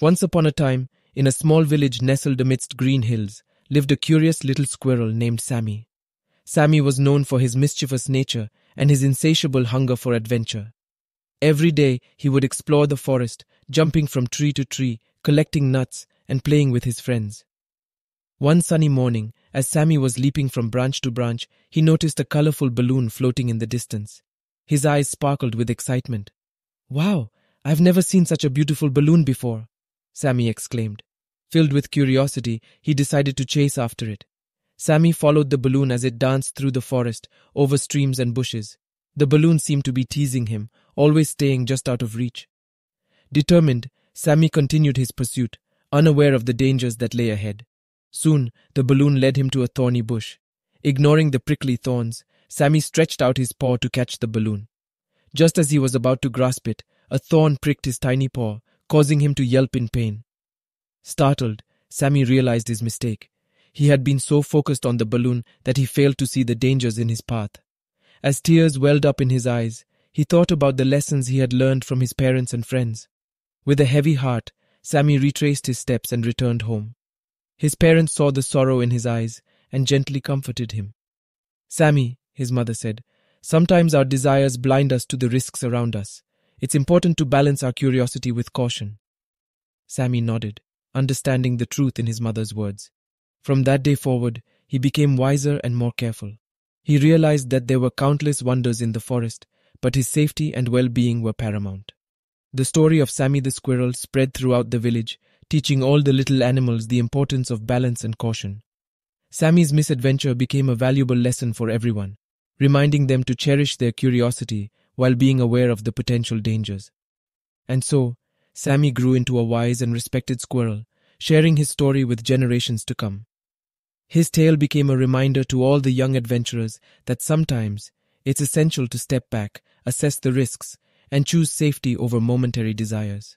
Once upon a time, in a small village nestled amidst green hills, lived a curious little squirrel named Sammy. Sammy was known for his mischievous nature and his insatiable hunger for adventure. Every day he would explore the forest, jumping from tree to tree, collecting nuts, and playing with his friends. One sunny morning, as Sammy was leaping from branch to branch, he noticed a colorful balloon floating in the distance. His eyes sparkled with excitement. Wow, I've never seen such a beautiful balloon before, Sammy exclaimed. Filled with curiosity, he decided to chase after it. Sammy followed the balloon as it danced through the forest, over streams and bushes. The balloon seemed to be teasing him, always staying just out of reach. Determined, Sammy continued his pursuit, unaware of the dangers that lay ahead. Soon, the balloon led him to a thorny bush. Ignoring the prickly thorns, Sammy stretched out his paw to catch the balloon. Just as he was about to grasp it, a thorn pricked his tiny paw, causing him to yelp in pain. Startled, Sammy realized his mistake. He had been so focused on the balloon that he failed to see the dangers in his path. As tears welled up in his eyes, he thought about the lessons he had learned from his parents and friends. With a heavy heart, Sammy retraced his steps and returned home. His parents saw the sorrow in his eyes and gently comforted him. Sammy, his mother said, sometimes our desires blind us to the risks around us. It's important to balance our curiosity with caution. Sammy nodded, understanding the truth in his mother's words. From that day forward, he became wiser and more careful. He realized that there were countless wonders in the forest, but his safety and well being were paramount. The story of Sammy the squirrel spread throughout the village, teaching all the little animals the importance of balance and caution. Sammy's misadventure became a valuable lesson for everyone, reminding them to cherish their curiosity while being aware of the potential dangers. And so, Sammy grew into a wise and respected squirrel, sharing his story with generations to come. His tale became a reminder to all the young adventurers that sometimes it's essential to step back, assess the risks, and choose safety over momentary desires.